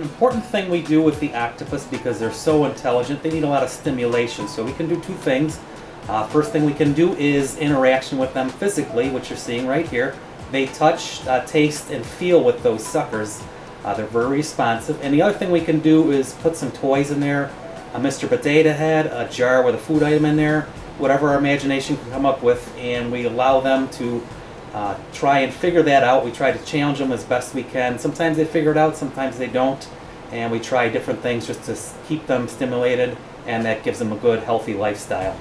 important thing we do with the octopus because they're so intelligent, they need a lot of stimulation. So we can do two things. Uh, first thing we can do is interaction with them physically, which you're seeing right here. They touch, uh, taste, and feel with those suckers. Uh, they're very responsive. And the other thing we can do is put some toys in there. A Mr. Potato Head, a jar with a food item in there, whatever our imagination can come up with, and we allow them to uh, try and figure that out. We try to challenge them as best we can. Sometimes they figure it out, sometimes they don't. And we try different things just to keep them stimulated, and that gives them a good, healthy lifestyle.